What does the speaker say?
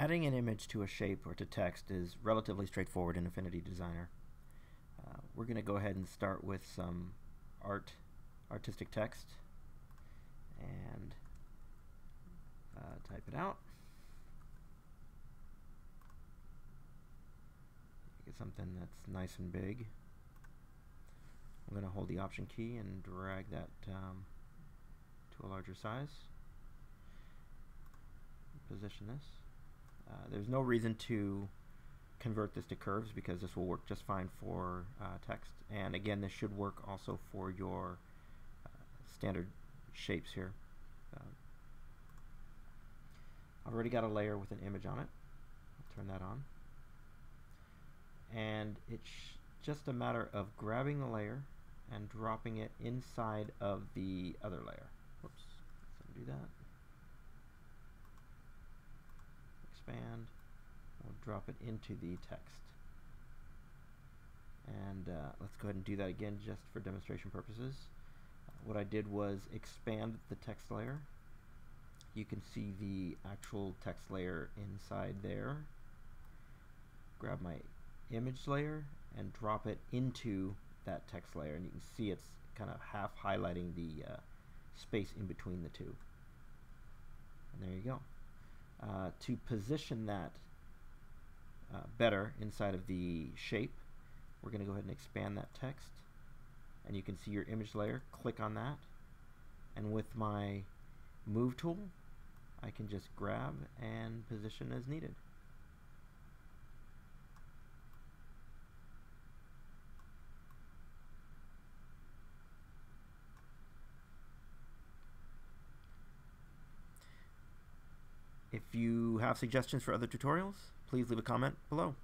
Adding an image to a shape or to text is relatively straightforward in Affinity Designer. Uh, we're going to go ahead and start with some art, artistic text and uh, type it out. Get something that's nice and big. I'm going to hold the Option key and drag that um, to a larger size. Position this. Uh, there's no reason to convert this to curves because this will work just fine for uh, text. And again, this should work also for your uh, standard shapes here. Uh, I've already got a layer with an image on it. I'll turn that on. And it's just a matter of grabbing the layer and dropping it inside of the other layer. Whoops, let's undo that. Expand. We'll drop it into the text. And uh, let's go ahead and do that again just for demonstration purposes. What I did was expand the text layer. You can see the actual text layer inside there. Grab my image layer and drop it into that text layer and you can see it's kind of half highlighting the uh, space in between the two. And there you go. Uh, to position that uh, better inside of the shape, we're going to go ahead and expand that text. And you can see your image layer. Click on that. And with my move tool, I can just grab and position as needed. If you have suggestions for other tutorials, please leave a comment below.